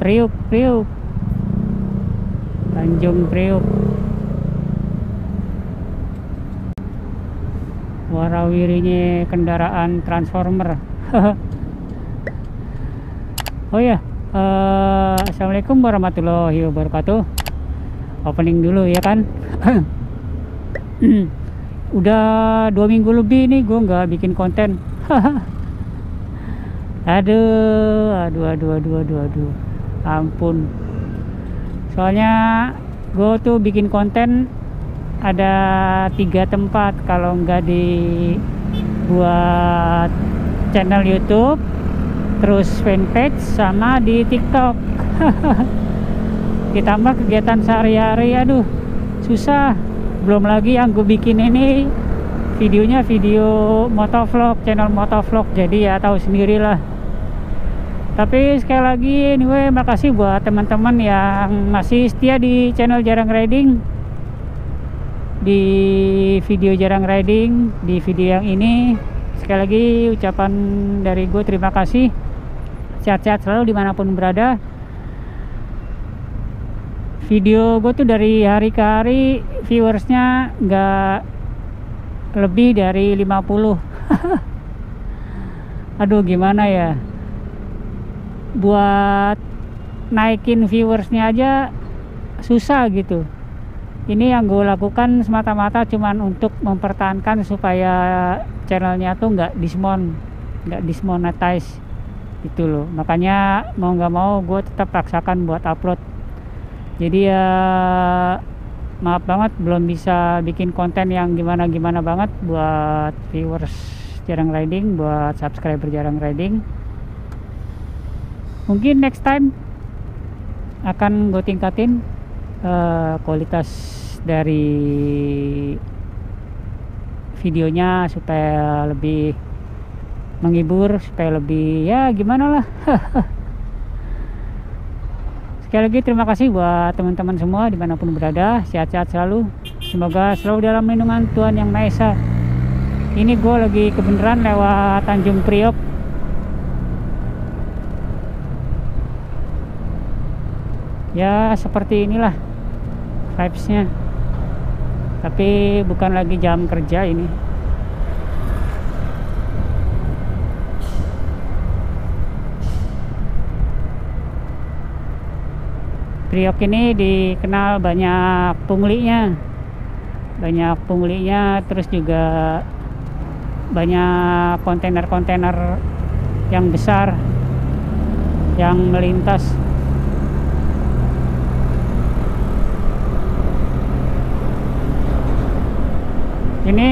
Priuk Priuk. Tanjung Priuk. Warawirinya kendaraan transformer. Oh ya eh, Assalamualaikum warahmatullahi wabarakatuh. Opening dulu ya kan? Udah dua minggu lebih nih gue nggak bikin konten. Aduh aduh aduh aduh aduh aduh ampun. Soalnya gue tuh bikin konten ada tiga tempat. Kalau nggak di buat channel YouTube terus fanpage sama di TikTok. Ditambah kegiatan sehari-hari aduh susah. Belum lagi yang gue bikin ini videonya video motovlog channel motovlog. Jadi ya tahu sendirilah tapi sekali lagi anyway makasih buat teman-teman yang masih setia di channel jarang riding. Di video jarang riding di video yang ini. Sekali lagi ucapan dari gue terima kasih. Sehat-sehat selalu di mana pun berada. Video gue tuh dari hari ke hari viewersnya nggak lebih dari 50 aduh gimana ya buat naikin viewersnya aja susah gitu. Ini yang gue lakukan semata-mata cuman untuk mempertahankan supaya channelnya tuh nggak dismon nggak dismonetize itu loh. Makanya mau nggak mau gue tetap paksakan buat upload. Jadi ya maaf banget belum bisa bikin konten yang gimana-gimana banget buat viewers jarang riding buat subscriber jarang riding mungkin next time akan gue tingkatin uh, kualitas dari videonya supaya lebih menghibur supaya lebih ya gimana lah. Sekali lagi terima kasih buat teman-teman semua di mana pun berada. Sehat-sehat selalu. Semoga selalu dalam lindungan Tuhan Yang Maha Esa. Ini gue lagi kebenaran lewat Tanjung Priok ya seperti inilah vibesnya. Tapi bukan lagi jam kerja ini. Priok ini dikenal banyak punglinya. Banyak punglinya terus juga banyak kontainer-kontainer yang besar yang melintas ini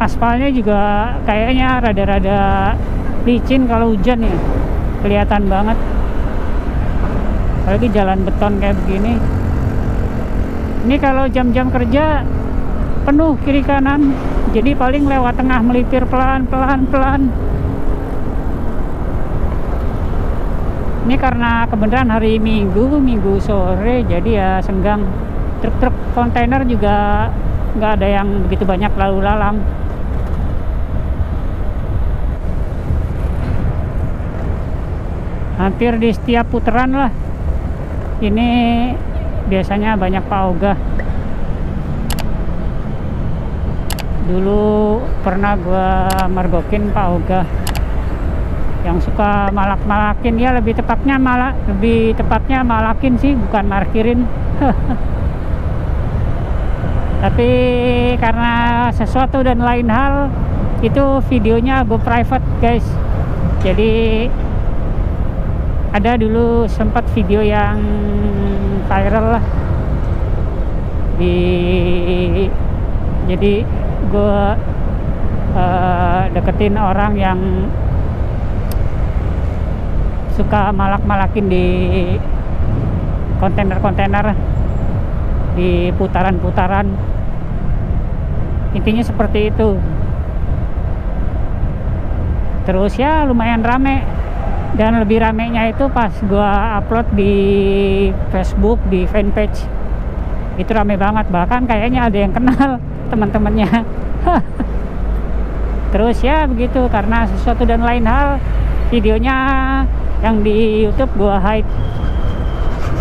aspalnya juga kayaknya rada-rada licin kalau hujan ya. Kelihatan banget. Apalagi jalan beton kayak begini. Ini kalau jam-jam kerja penuh kiri kanan. Jadi paling lewat tengah melipir pelan pelan pelan. Ini karena kebenaran hari minggu minggu sore jadi ya senggang. Truk-truk kontainer juga nggak ada yang begitu banyak lalu lalang. Hampir di setiap putaran lah. Ini biasanya banyak pauga dulu pernah gua mergokin pauga yang suka malak-malakin ya lebih tepatnya malak lebih tepatnya malakin sih bukan markirin tapi karena sesuatu dan lain hal itu videonya gue private guys. Jadi ada dulu sempat video yang viral lah. Di jadi gue uh, deketin orang yang suka malak-malakin di kontainer-kontainer di putaran-putaran intinya seperti itu. Terus ya lumayan rame. Dan lebih ramenya itu pas gua upload di Facebook di fanpage. Itu rame banget. Bahkan kayaknya ada yang kenal teman-temannya. Terus ya begitu. Karena sesuatu dan lain hal videonya yang di YouTube gua hide.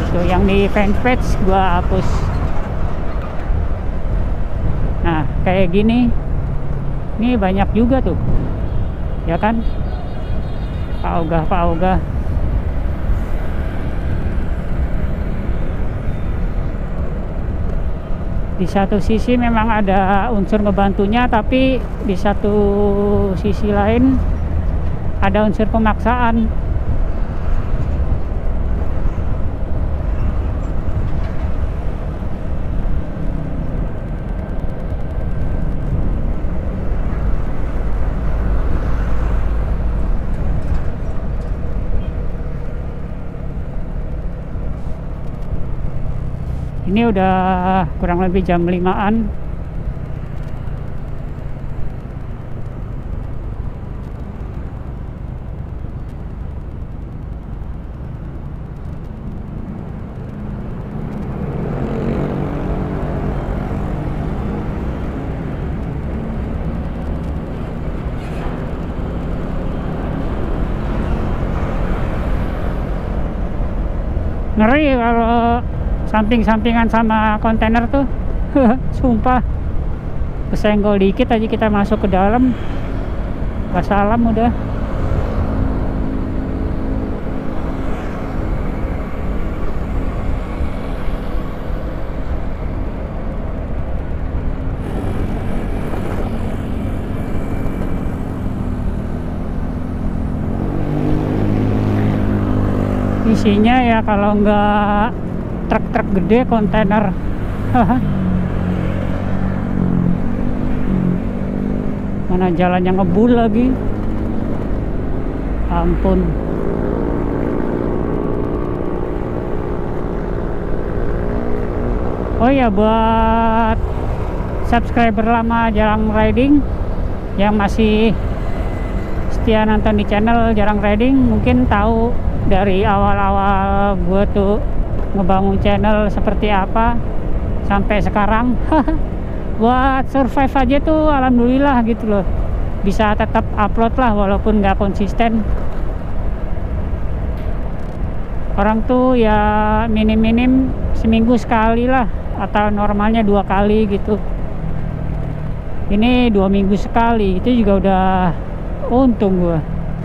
Itu yang di fanpage gua hapus nah kayak gini ini banyak juga tuh. Ya kan? Pak Ogah Pak Ogah. Di satu sisi memang ada unsur ngebantunya tapi di satu sisi lain ada unsur pemaksaan ini udah kurang lebih jam 5an ngeri kalau samping-sampingan sama kontainer tuh. Sumpah. Kesenggol dikit aja kita masuk ke dalam. Salam udah. Isinya ya kalau nggak truk-truk gede kontainer. Mana jalannya ngebul lagi. Ampun. Oh ya buat subscriber lama jarang riding yang masih setia nonton di channel jarang riding mungkin tahu dari awal-awal gue tuh ngebangun channel seperti apa sampai sekarang. Buat survive aja tuh alhamdulillah gitu loh. Bisa tetap upload lah walaupun nggak konsisten. Orang tuh ya minim-minim seminggu sekali lah atau normalnya dua kali gitu. Ini dua minggu sekali itu juga udah untung gua.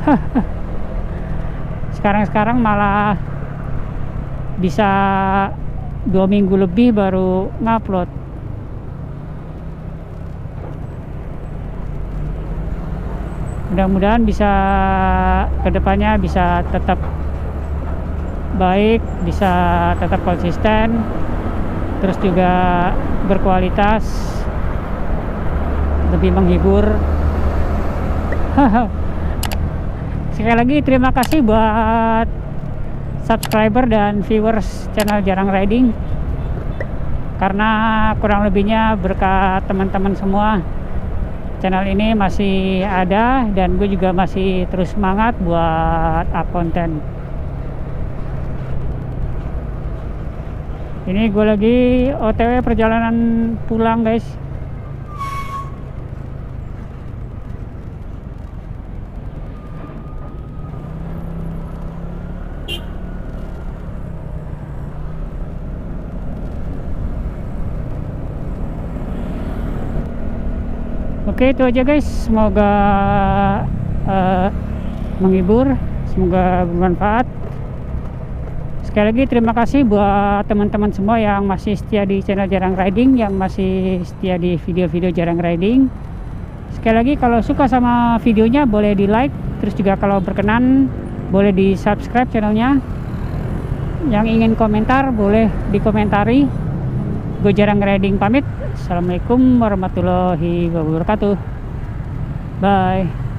Sekarang-sekarang malah bisa dua minggu lebih baru ngupload. Mudah-mudahan bisa ke depannya bisa tetap baik bisa tetap konsisten terus juga berkualitas lebih menghibur. Sekali lagi terima kasih buat subscriber dan viewers channel jarang riding. Karena kurang lebihnya berkat teman-teman semua channel ini masih ada dan gue juga masih terus semangat buat up konten ini gue lagi otw perjalanan pulang guys Oke itu aja guys. Semoga uh, menghibur semoga bermanfaat. Sekali lagi terima kasih buat teman-teman semua yang masih setia di channel jarang riding yang masih setia di video-video jarang riding. Sekali lagi kalau suka sama videonya boleh di like terus juga kalau berkenan boleh di subscribe channelnya. Yang ingin komentar boleh dikomentari. Gue jarang riding pamit Assalamualaikum warahmatullahi wabarakatuh. Bye.